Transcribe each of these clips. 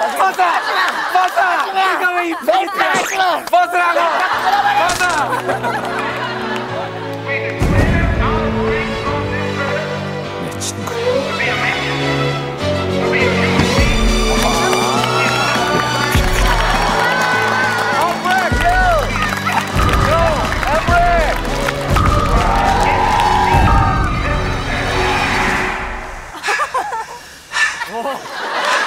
예! 버스! 버스! 이거 왜 입히겠어? 버스라고! 버스! 아,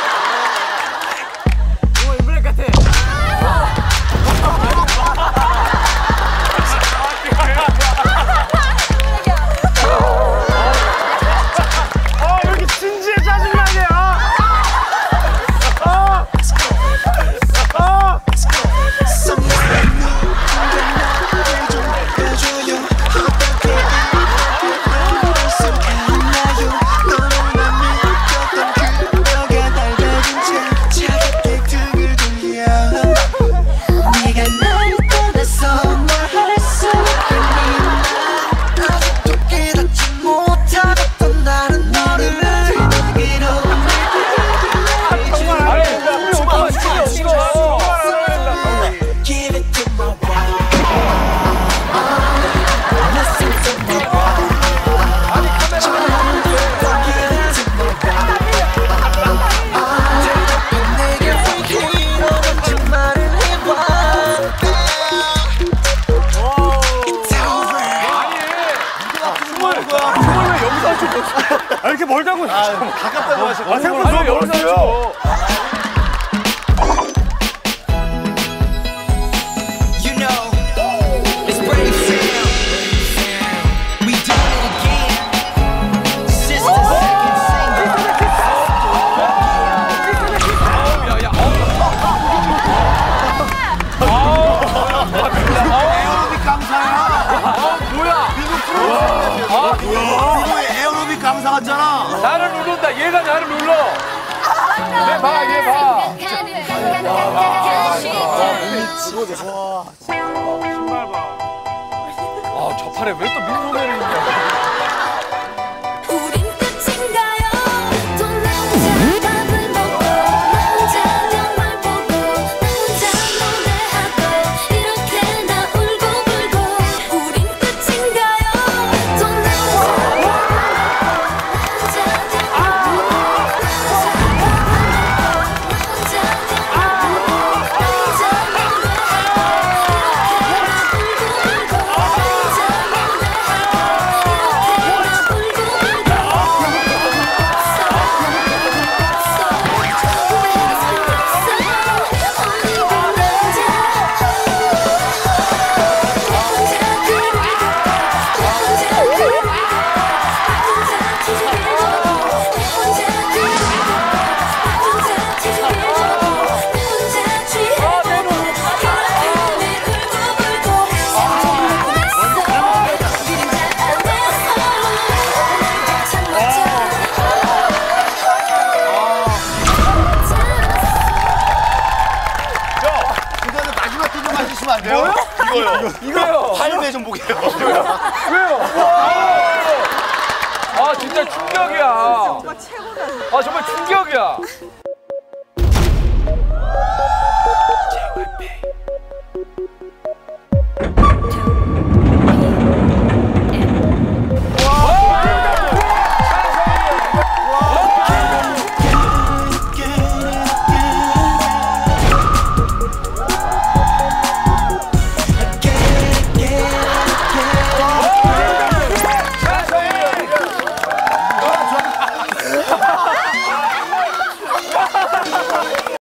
아, 이렇게 멀다고. 가깝다고 하셨고. 아, 생각보다 여기서. 뭐야? 아, 뭐야? 누구의 에어로 같잖아. 나를 누른다. 얘가 나를 눌러. 얘 봐, 얘 봐. 아, 저 팔에 왜 또 민소매를 입냐? 안 돼요? 이거요. 이거요. 할매 좀 보게요. 왜요? 아, 진짜 충격이야. 아, 정말 충격이야.